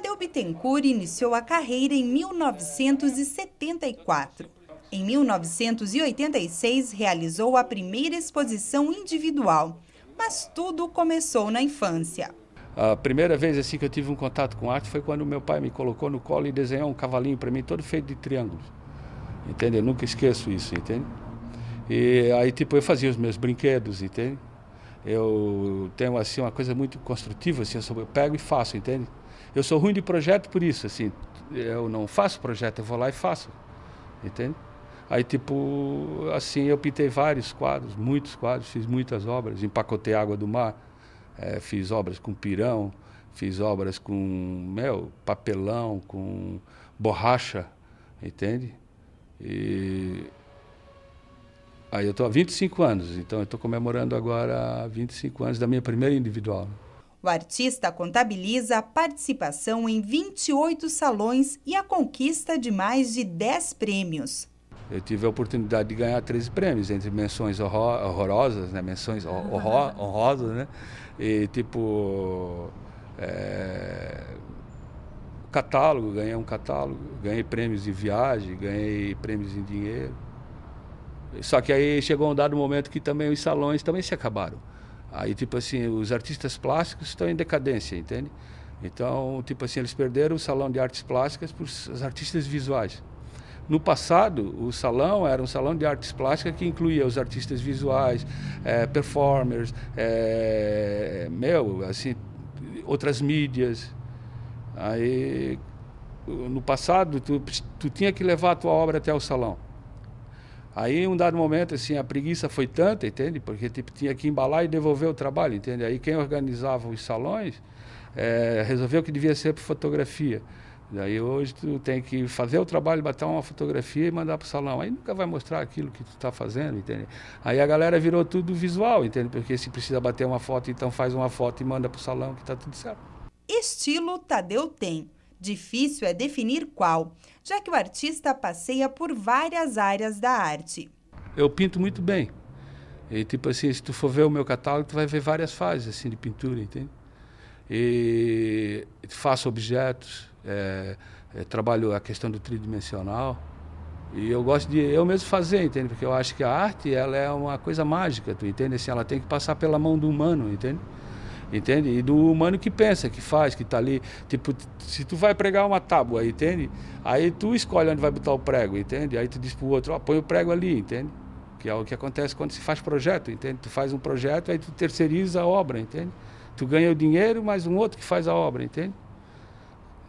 Tadeu Bittencourt iniciou a carreira em 1974. Em 1986, realizou a primeira exposição individual, mas tudo começou na infância. A primeira vez assim que eu tive um contato com arte foi quando meu pai me colocou no colo e desenhou um cavalinho para mim todo feito de triângulos. Entende? Eu nunca esqueço isso, entende? E aí tipo eu fazia os meus brinquedos, entende? Eu tenho assim uma coisa muito construtiva, assim, eu, pego e faço, entende? Eu sou ruim de projeto por isso, assim, eu não faço projeto, eu vou lá e faço, entende? Aí tipo, assim, eu pintei vários quadros, muitos quadros, fiz muitas obras, empacotei água do mar, é, fiz obras com pirão, fiz obras com, papelão, com borracha, entende? E Aí eu estou há 25 anos, então eu estou comemorando agora 25 anos da minha primeira individual. O artista contabiliza a participação em 28 salões e a conquista de mais de 10 prêmios. Eu tive a oportunidade de ganhar 13 prêmios, entre menções horror, horrorosas, né? menções horror, honrosas, né? E tipo. É, catálogo, ganhei um catálogo, ganhei prêmios de viagem, ganhei prêmios em dinheiro. Só que aí chegou um dado momento que também os salões também se acabaram. Aí, tipo assim, os artistas plásticos estão em decadência, entende? Então, tipo assim, eles perderam o salão de artes plásticas para os artistas visuais. No passado, o salão era um salão de artes plásticas que incluía os artistas visuais, é, performers, é, meu, assim, outras mídias. Aí, no passado, tu, tu tinha que levar a tua obra até o salão. Aí, um dado momento, assim, a preguiça foi tanta, entende? Porque tipo, tinha que embalar e devolver o trabalho, entende? Aí quem organizava os salões é, resolveu que devia ser por fotografia. Daí hoje tu tem que fazer o trabalho, bater uma fotografia e mandar para o salão. Aí nunca vai mostrar aquilo que tu está fazendo, entende? Aí a galera virou tudo visual, entende? Porque se precisa bater uma foto, então faz uma foto e manda para o salão que está tudo certo. Estilo Tadeu tem. Difícil é definir qual, já que o artista passeia por várias áreas da arte. Eu pinto muito bem. E tipo assim, se tu for ver o meu catálogo, tu vai ver várias fases assim de pintura, entende? E faço objetos, é, é, trabalho a questão do tridimensional. E eu gosto de eu mesmo fazer, entende? Porque eu acho que a arte ela é uma coisa mágica, tu entende? Assim, ela tem que passar pela mão do humano, entende? Entende? E do humano que pensa, que faz, que está ali. Tipo, se tu vai pregar uma tábua, entende? Aí tu escolhe onde vai botar o prego, entende? Aí tu diz pro outro, ó, põe o prego ali, entende? Que é o que acontece quando se faz projeto, entende? Tu faz um projeto, aí tu terceiriza a obra, entende? Tu ganha o dinheiro, mas um outro que faz a obra, entende?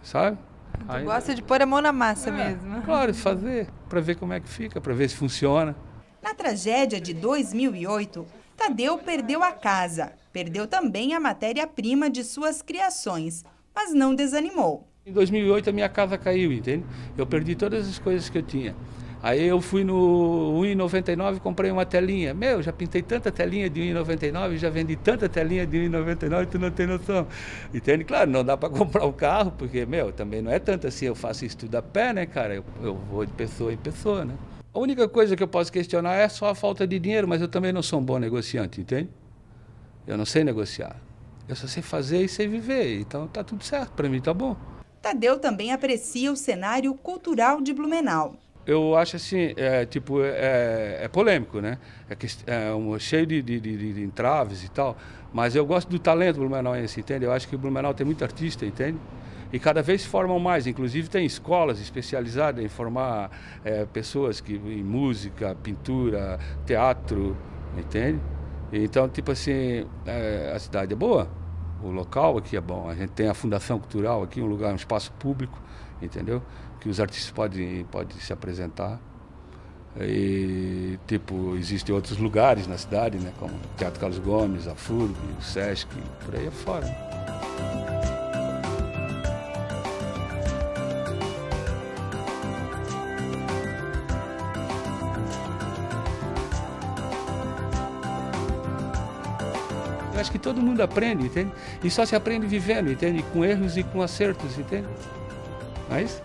Sabe? Tu aí, gosta de pôr a mão na massa é, mesmo. Claro, de fazer, para ver como é que fica, para ver se funciona. Na tragédia de 2008, Tadeu perdeu a casa, perdeu também a matéria-prima de suas criações, mas não desanimou. Em 2008 a minha casa caiu, entende? Eu perdi todas as coisas que eu tinha. Aí eu fui no 1,99 e comprei uma telinha. Meu, já pintei tanta telinha de 1,99, já vendi tanta telinha de 1,99, tu não tem noção. Entende? Claro, não dá para comprar um carro, porque, meu, também não é tanto assim, eu faço isso tudo a pé, né, cara? Eu, eu vou de pessoa em pessoa, né? A única coisa que eu posso questionar é só a falta de dinheiro, mas eu também não sou um bom negociante, entende? Eu não sei negociar. Eu só sei fazer e sei viver. Então tá tudo certo, para mim tá bom. Tadeu também aprecia o cenário cultural de Blumenau. Eu acho assim, é, tipo, é, é polêmico, né? É, é um, cheio de, de, de, de, entraves e tal. Mas eu gosto do talento blumenauense, entende? Eu acho que o Blumenau tem muito artista, entende? E cada vez formam mais. Inclusive tem escolas especializadas em formar é, pessoas que em música, pintura, teatro, entende? Então, tipo assim, é, a cidade é boa, o local aqui é bom. A gente tem a Fundação Cultural aqui, um lugar, um espaço público, entendeu? Que os artistas podem, podem se apresentar. E, tipo, existem outros lugares na cidade, né? Como o Teatro Carlos Gomes, a FURB, o SESC, por aí afora. Eu acho que todo mundo aprende, entende? E só se aprende vivendo, entende? Com erros e com acertos, entende? Mas